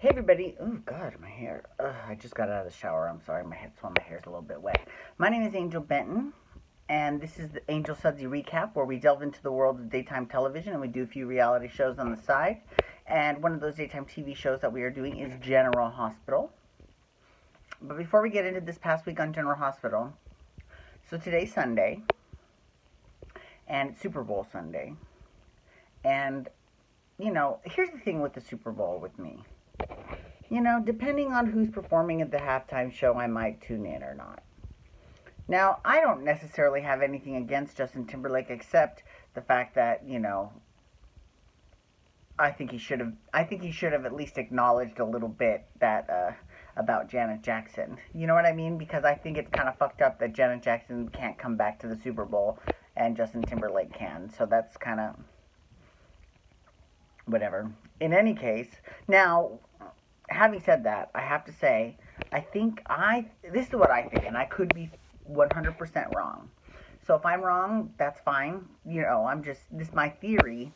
Hey everybody! Oh God, my hair. Ugh, I just got out of the shower. I'm sorry, my head, so my hair's a little bit wet. My name is Angel Benton, and this is the Angel Sudsy Recap, where we delve into the world of daytime television and we do a few reality shows on the side. And one of those daytime TV shows that we are doing is General Hospital. But before we get into this past week on General Hospital, so today's Sunday, and Super Bowl Sunday, and you know, here's the thing with the Super Bowl with me. You know, depending on who's performing at the halftime show, I might tune in or not. Now, I don't necessarily have anything against Justin Timberlake except the fact that, you know, I think he should have I think he should have at least acknowledged a little bit that uh about Janet Jackson. You know what I mean? Because I think it's kind of fucked up that Janet Jackson can't come back to the Super Bowl and Justin Timberlake can. So that's kind of whatever. In any case, now having said that, I have to say I think I this is what I think and I could be 100% wrong. So if I'm wrong, that's fine. You know, I'm just this my theory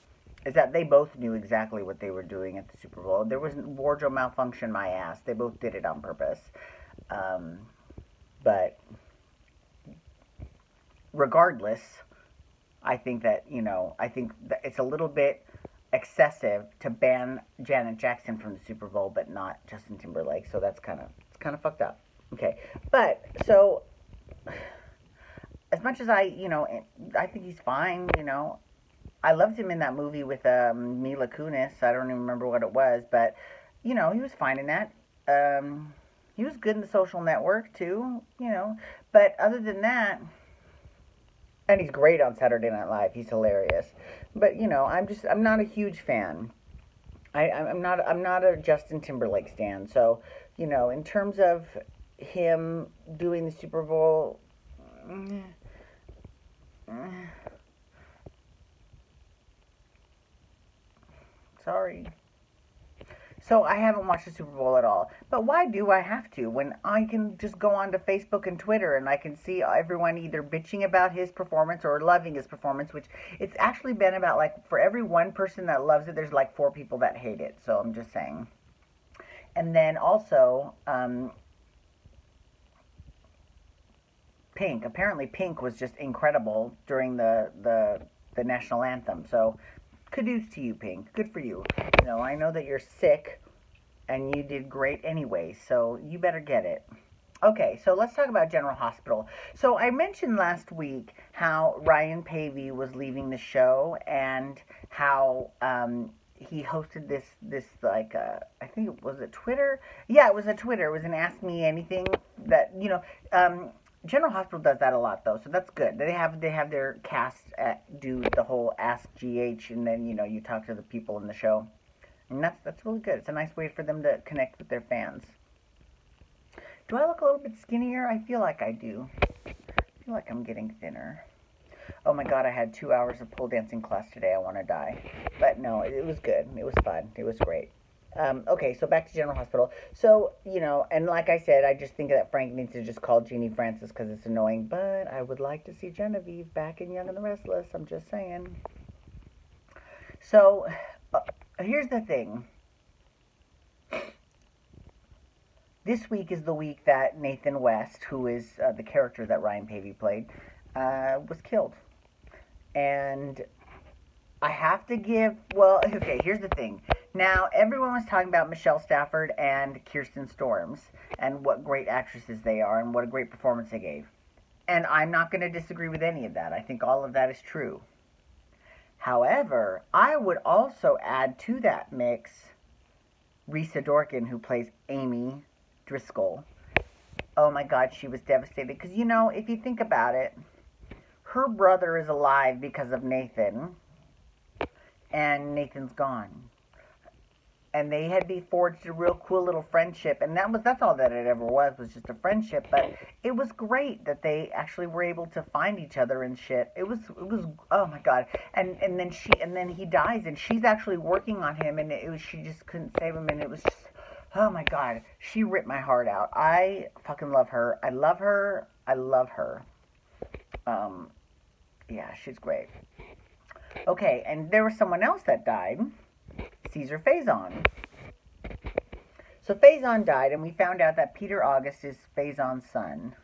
is that they both knew exactly what they were doing at the Super Bowl. There was wardrobe malfunction, my ass. They both did it on purpose. Um, but regardless, I think that you know, I think that it's a little bit excessive to ban Janet Jackson from the Super Bowl, but not Justin Timberlake. So that's kind of it's kind of fucked up. Okay, but so as much as I, you know, I think he's fine. You know, I loved him in that movie with um, Mila Kunis. I don't even remember what it was, but you know, he was fine in that. Um, he was good in the Social Network too. You know, but other than that, and he's great on Saturday Night Live. He's hilarious. But you know, I'm just I'm not a huge fan. I I'm not I'm not a Justin Timberlake stan. So you know, in terms of him doing the Super Bowl. Mm, mm, Sorry. So I haven't watched the Super Bowl at all. But why do I have to when I can just go onto Facebook and Twitter and I can see everyone either bitching about his performance or loving his performance, which it's actually been about like for every one person that loves it, there's like four people that hate it. So I'm just saying. And then also, um, Pink. Apparently, Pink was just incredible during the the the national anthem. So kudos to you, Pink. Good for you. You know, I know that you're sick and you did great anyway, so you better get it. Okay, so let's talk about General Hospital. So I mentioned last week how Ryan Paevey was leaving the show and how um, he hosted this this like uh, I think it was a Twitter. Yeah, it was a Twitter. It was an Ask Me Anything that you know. Um, General Hospital does that a lot though, so that's good. They have they have their cast at, do the whole Ask GH, and then you know you talk to the people in the show, and that's that's really good. It's a nice way for them to connect with their fans. Do I look a little bit skinnier? I feel like I do. I feel like I'm getting thinner. Oh my god, I had two hours of pole dancing class today. I want to die, but no, it, it was good. It was fun. It was great. Um, okay, so back to General Hospital. So, you know, and like I said, I just think that Frank needs to just call Genie Francis because it's annoying. But I would like to see Genevieve back in Young and the Restless. I'm just saying. So, uh, here's the thing. This week is the week that Nathan West, who is uh, the character that Ryan Paevey played, uh, was killed. And I have to give, well, okay, here's the thing. Now, everyone was talking about Michelle Stafford and Kirsten Storms and what great actresses they are and what a great performance they gave. And I'm not going to disagree with any of that. I think all of that is true. However, I would also add to that mix Risa Dorken, who plays Amy Driscoll. Oh my God, she was devastated. Because, you know, if you think about it, her brother is alive because of Nathan and Nathan's gone. And they had be forged a real cool little friendship, and that was that's all that it ever was was just a friendship. But it was great that they actually were able to find each other and shit. It was it was oh my god. And and then she and then he dies, and she's actually working on him, and it was she just couldn't save him, and it was just oh my god, she ripped my heart out. I fucking love her. I love her. I love her. Um, yeah, she's great. Okay, and there was someone else that died, Cesar Faison. So Faison died, and we found out that Peter August is Faison's son.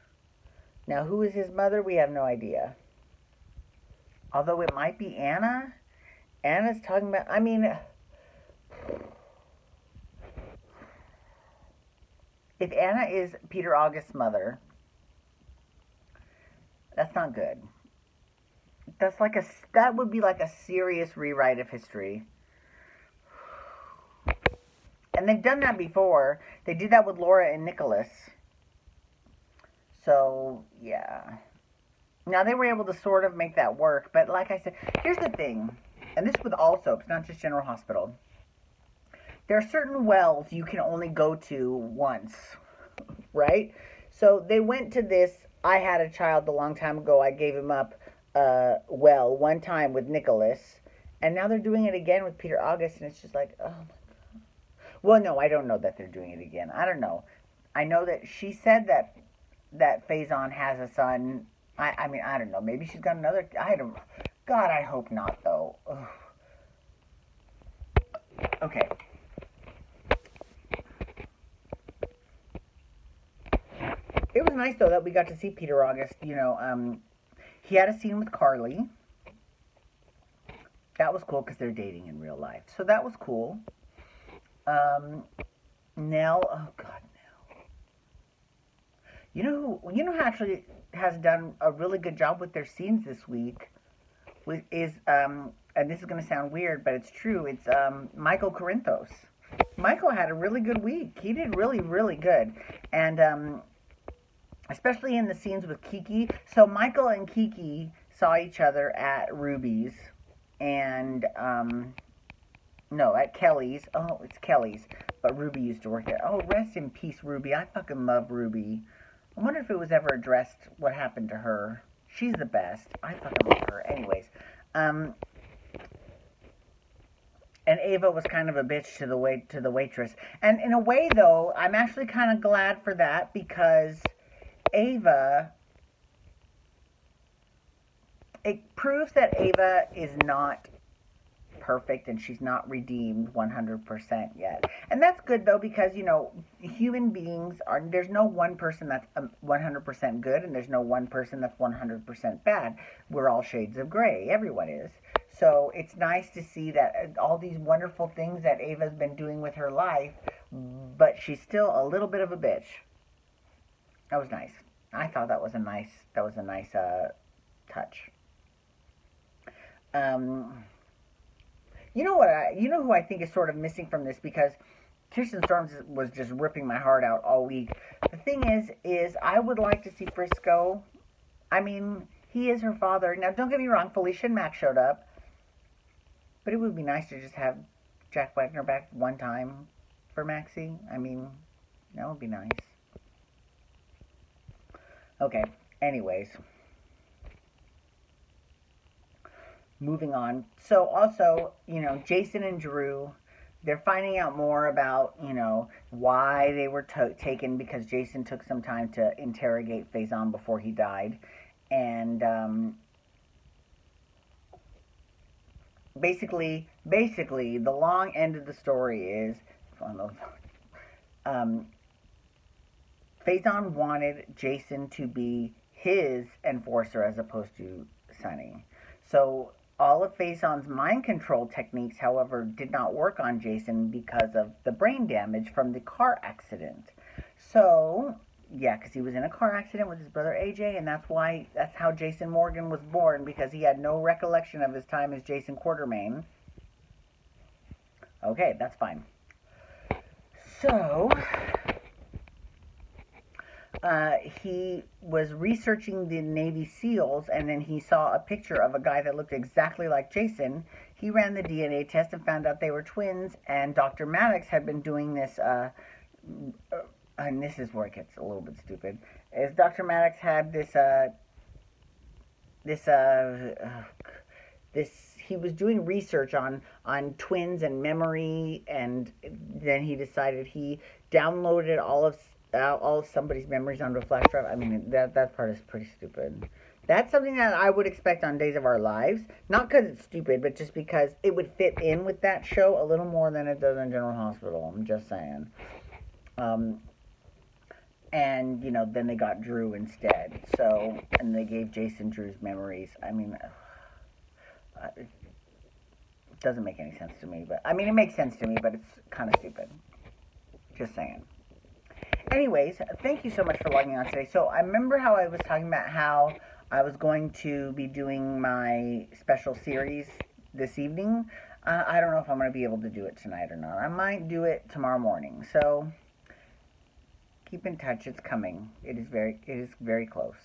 Now, who is his mother? We have no idea. Although it might be Anna. Anna's talking about. I mean, if Anna is Peter August's mother, that's not good. That's like a that would be like a serious rewrite of history. And they've done that before. They did that with Laura and Nicholas. So, yeah. Now they were able to sort of make that work, but like I said, here's the thing. And this with all soaps, not just General Hospital. There are certain wells you can only go to once, right? So they went to this I had a child a long time ago. I gave him up uh, well one time with Nicholas, and now they're doing it again with Peter August, and it's just like, oh my. Well, no, I don't know that they're doing it again. I don't know. I know that she said that that Faison has a son. I, I mean, I don't know. Maybe she's got another. I don't. God, I hope not, though. Ugh. Okay. It was nice though that we got to see Peter August. You know, um, he had a scene with Carly. That was cool because they're dating in real life, so that was cool. Um, Nelle, oh God, Nelle. You know who? You know who actually has done a really good job with their scenes this week. With is um, and this is going to sound weird, but it's true. It's um, Michael Corinthos. Michael had a really good week. He did really, really good, and um, especially in the scenes with Kiki. So Michael and Kiki saw each other at Ruby's and um no, at Kelly's. Oh, it's Kelly's. But Ruby used to work there. Oh, rest in peace, Ruby. I fucking love Ruby. I wonder if it was ever addressed what happened to her. She's the best. I fucking love her. Anyways, um, and Ava was kind of a bitch to the wait to the waitress. And in a way, though, I'm actually kind of glad for that because Ava, it proves that Ava is not perfect and she's not redeemed 100% yet. And that's good though because, you know, human beings are, there's no one person that's 100% um, good and there's no one person that's 100% bad. We're all shades of gray. Everyone is. So it's nice to see that uh, all these wonderful things that Ava's been doing with her life, but she's still a little bit of a bitch. That was nice. I thought that was a nice that was a nice uh, touch. Um, you know what? I, you know who I think is sort of missing from this because Kirsten Storms was just ripping my heart out all week. The thing is, is I would like to see Frisco. I mean, he is her father. Now, don't get me wrong. Felicia and Max showed up, but it would be nice to just have Jack Wagner back one time for Maxie. I mean, that would be nice. Okay, anyways. Moving on. So, also, you know, Jason and Drew, they're finding out more about, you know, why they were to- taken because Jason took some time to interrogate Faison before he died. And, um, basically, basically, the long end of the story is, um, Faison wanted Jason to be his enforcer as opposed to Sonny. So all of Faison's mind control techniques, however, did not work on Jason because of the brain damage from the car accident. So, yeah, because he was in a car accident with his brother AJ, and that's why, that's how Jason Morgan was born, because he had no recollection of his time as Jason Quartermaine. Okay, that's fine. So, uh, he was researching the Navy SEALs and then he saw a picture of a guy that looked exactly like Jason. He ran the DNA test and found out they were twins. And Dr. Maddox had been doing this, uh, uh, and this is where it gets a little bit stupid. Is Dr. Maddox had this, uh, this, uh, this he was doing research on on twins and memory and then he decided he downloaded all of all somebody's memories onto a flash drive. I mean, that that part is pretty stupid. That's something that I would expect on Days of Our Lives. Not because it's stupid, but just because it would fit in with that show a little more than it does in General Hospital. I'm just saying. Um, and you know, then they got Drew instead. So, and they gave Jason Drew's memories. I mean, uh, it doesn't make any sense to me. But I mean, it makes sense to me, but it's kind of stupid. Just saying. Anyways, thank you so much for logging on today. So I remember how I was talking about how I was going to be doing my special series this evening. Uh, I don't know if I'm going to be able to do it tonight or not. I might do it tomorrow morning. So keep in touch. It's coming. It is very, it is very close.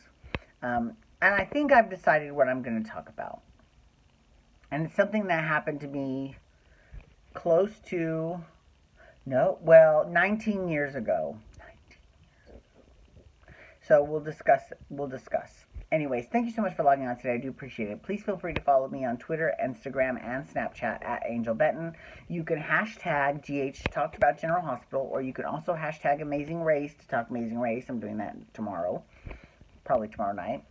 Um, and I think I've decided what I'm going to talk about. And it's something that happened to me close to, no, well, 19 years ago. 19 years ago. So we'll discuss, we'll discuss. Anyways, thank you so much for logging on today. I do appreciate it. Please feel free to follow me on Twitter, Instagram, and Snapchat at Angel Benton. You can hashtag GH Talked About General Hospital, or you can also hashtag Amazing Race to talk Amazing Race. I'm doing that tomorrow, probably tomorrow night.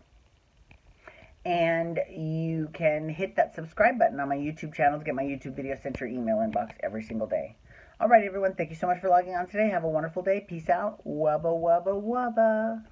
And you can hit that subscribe button on my YouTube channel to get my YouTube videos sent to your email inbox every single day. All right, everyone. Thank you so much for logging on today. Have a wonderful day. Peace out. Wubba, wubba, wubba.